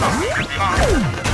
Oh,